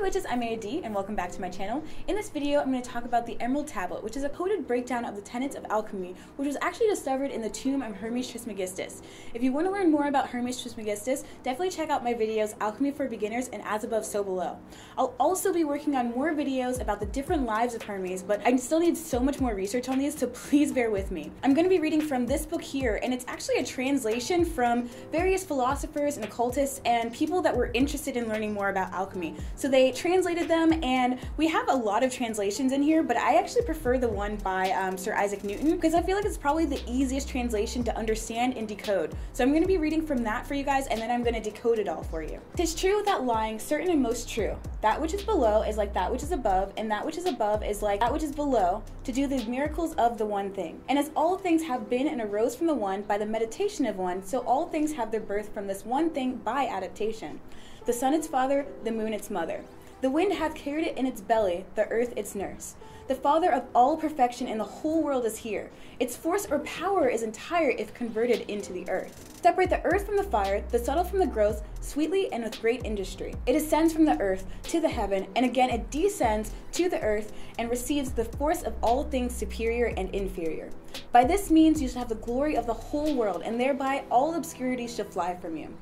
Hey witches, I'm Eadig and welcome back to my channel. In this video, I'm going to talk about the Emerald Tablet, which is a coded breakdown of the tenets of alchemy, which was actually discovered in the tomb of Hermes Trismegistus. If you want to learn more about Hermes Trismegistus, definitely check out my videos Alchemy for Beginners and As Above So Below. I'll also be working on more videos about the different lives of Hermes, but I still need so much more research on these, so please bear with me. I'm going to be reading from this book here, and it's actually a translation from various philosophers and occultists and people that were interested in learning more about alchemy. So they translated them, and we have a lot of translations in here, but I actually prefer the one by um, Sir Isaac Newton because I feel like it's probably the easiest translation to understand and decode. So I'm going to be reading from that for you guys, and then I'm going to decode it all for you. Tis true without lying, certain and most true. That which is below is like that which is above, and that which is above is like that which is below, to do the miracles of the one thing. And as all things have been and arose from the one by the meditation of one, so all things have their birth from this one thing by adaptation. The sun its father, the moon its mother. The wind hath carried it in its belly, the earth its nurse. The Father of all perfection in the whole world is here. Its force or power is entire if converted into the earth. Separate the earth from the fire, the subtle from the gross, sweetly and with great industry. It ascends from the earth to the heaven, and again it descends to the earth and receives the force of all things superior and inferior. By this means you shall have the glory of the whole world, and thereby all obscurity shall fly from you.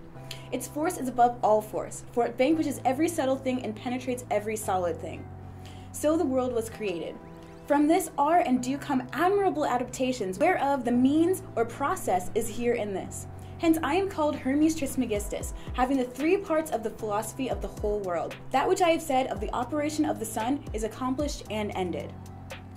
Its force is above all force, for it vanquishes every subtle thing and penetrates every solid thing. So the world was created. From this are and do come admirable adaptations, whereof the means or process is here in this. Hence, I am called Hermes Trismegistus, having the three parts of the philosophy of the whole world. That which I have said of the operation of the sun is accomplished and ended.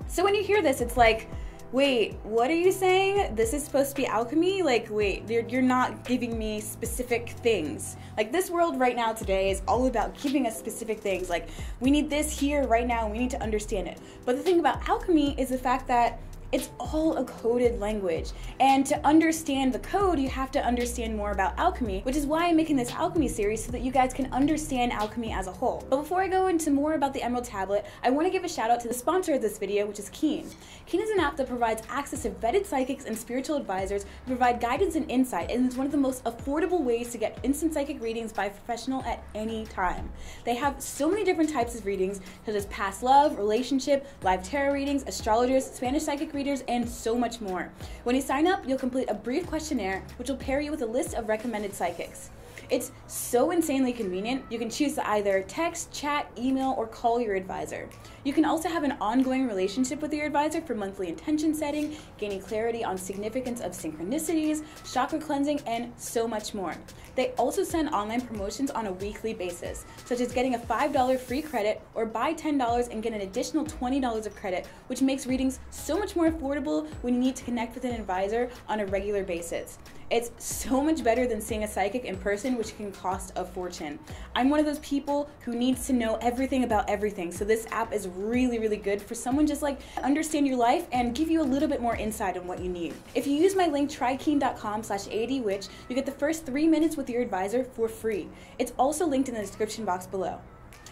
So when you hear this, it's like, wait, what are you saying? This is supposed to be alchemy? Like, wait, you're, you're not giving me specific things. Like, this world right now today is all about giving us specific things. Like, we need this here right now, and we need to understand it. But the thing about alchemy is the fact that it's all a coded language. And to understand the code, you have to understand more about alchemy, which is why I'm making this alchemy series so that you guys can understand alchemy as a whole. But before I go into more about the Emerald Tablet, I want to give a shout out to the sponsor of this video, which is Keen. Keen is an app that provides access to vetted psychics and spiritual advisors who provide guidance and insight, and it's one of the most affordable ways to get instant psychic readings by a professional at any time. They have so many different types of readings, such as past love, relationship, live tarot readings, astrologers, Spanish psychic readings, and so much more. When you sign up, you'll complete a brief questionnaire, which will pair you with a list of recommended psychics. It's so insanely convenient. You can choose to either text, chat, email, or call your advisor. You can also have an ongoing relationship with your advisor for monthly intention setting, gaining clarity on significance of synchronicities, chakra cleansing, and so much more. They also send online promotions on a weekly basis, such as getting a $5 free credit or buy $10 and get an additional $20 of credit, which makes readings so much more affordable when you need to connect with an advisor on a regular basis. It's so much better than seeing a psychic in person, which can cost a fortune. I'm one of those people who needs to know everything about everything, so this app is really, really good for someone just like understand your life and give you a little bit more insight on what you need. If you use my link trykeen.com slash eadigwitch, you get the first three minutes with your advisor for free. It's also linked in the description box below.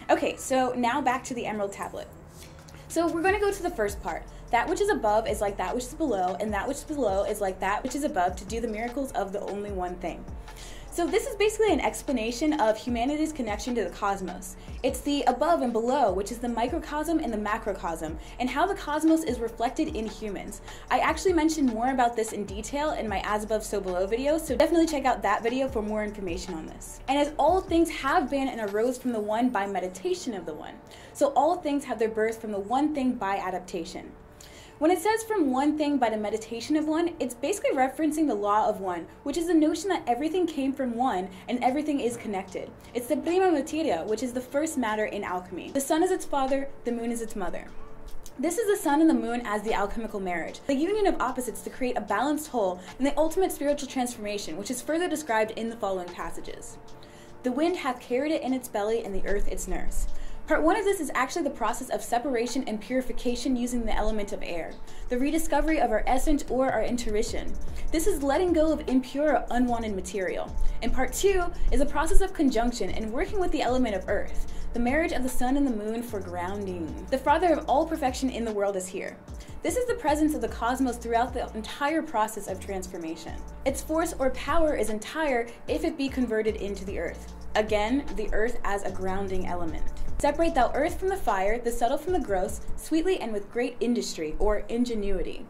Okay, so now back to the Emerald Tablet. So we're going to go to the first part. That which is above is like that which is below, and that which is below is like that which is above to do the miracles of the only one thing. So this is basically an explanation of humanity's connection to the cosmos. It's the above and below, which is the microcosm and the macrocosm, and how the cosmos is reflected in humans. I actually mentioned more about this in detail in my As Above So Below video, so definitely check out that video for more information on this. And as all things have been and arose from the one by meditation of the one, so all things have their birth from the one thing by adaptation. When it says from one thing by the meditation of one, it's basically referencing the law of one, which is the notion that everything came from one and everything is connected. It's the prima materia, which is the first matter in alchemy. The sun is its father, the moon is its mother. This is the sun and the moon as the alchemical marriage, the union of opposites to create a balanced whole and the ultimate spiritual transformation, which is further described in the following passages. The wind hath carried it in its belly, and the earth its nurse. Part one of this is actually the process of separation and purification using the element of air, the rediscovery of our essence or our intuition. This is letting go of impure or unwanted material. And part two is a process of conjunction and working with the element of earth, the marriage of the sun and the moon for grounding. The father of all perfection in the world is here. This is the presence of the cosmos throughout the entire process of transformation. Its force or power is entire if it be converted into the earth. Again, the earth as a grounding element. Separate thou earth from the fire, the subtle from the gross, sweetly and with great industry, or ingenuity.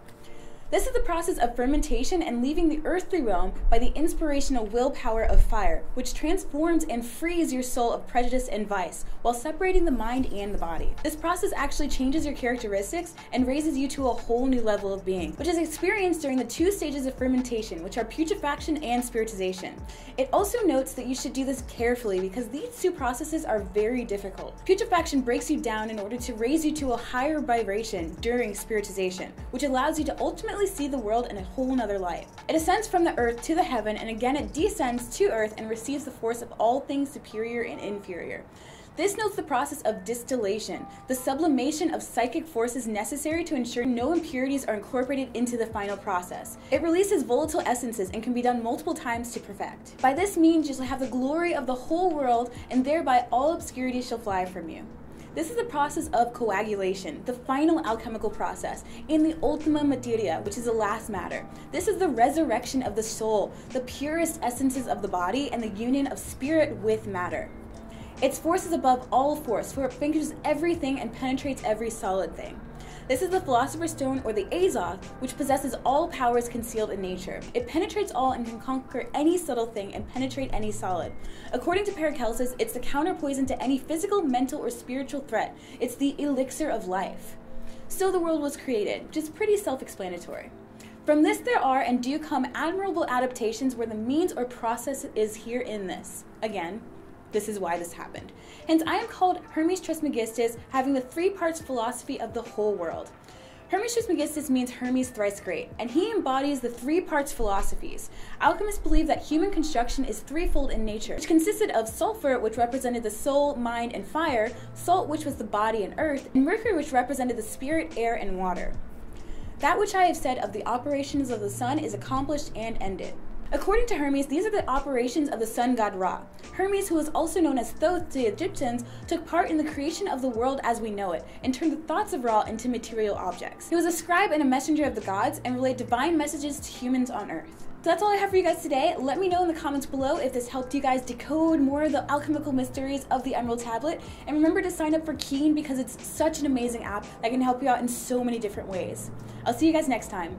This is the process of fermentation and leaving the earthly realm by the inspirational willpower of fire, which transforms and frees your soul of prejudice and vice, while separating the mind and the body. This process actually changes your characteristics and raises you to a whole new level of being, which is experienced during the two stages of fermentation, which are putrefaction and spiritization. It also notes that you should do this carefully because these two processes are very difficult. Putrefaction breaks you down in order to raise you to a higher vibration during spiritization, which allows you to ultimately see the world in a whole nother light. It ascends from the earth to the heaven, and again it descends to earth and receives the force of all things superior and inferior. This notes the process of distillation, the sublimation of psychic forces necessary to ensure no impurities are incorporated into the final process. It releases volatile essences and can be done multiple times to perfect. By this means, you shall have the glory of the whole world, and thereby all obscurity shall fly from you. This is the process of coagulation, the final alchemical process, in the ultima materia, which is the last matter. This is the resurrection of the soul, the purest essences of the body, and the union of spirit with matter. Its force is above all force, for it fingers everything and penetrates every solid thing. This is the Philosopher's Stone or the Azoth, which possesses all powers concealed in nature. It penetrates all and can conquer any subtle thing and penetrate any solid. According to Paracelsus, it's the counterpoison to any physical, mental, or spiritual threat. It's the elixir of life. So the world was created, which is pretty self explanatory. From this, there are and do come admirable adaptations where the means or process is here in this. Again, this is why this happened. Hence, I am called Hermes Trismegistus, having the three parts philosophy of the whole world. Hermes Trismegistus means Hermes thrice great, and he embodies the three parts philosophies. Alchemists believe that human construction is threefold in nature, which consisted of sulfur, which represented the soul, mind, and fire, salt, which was the body and earth, and mercury, which represented the spirit, air, and water. That which I have said of the operations of the sun is accomplished and ended. According to Hermes, these are the operations of the sun god Ra. Hermes, who was also known as Thoth to the Egyptians, took part in the creation of the world as we know it and turned the thoughts of Ra into material objects. He was a scribe and a messenger of the gods and relayed divine messages to humans on earth. So that's all I have for you guys today. Let me know in the comments below if this helped you guys decode more of the alchemical mysteries of the Emerald Tablet. And remember to sign up for Keen because it's such an amazing app that can help you out in so many different ways. I'll see you guys next time.